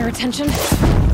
their attention.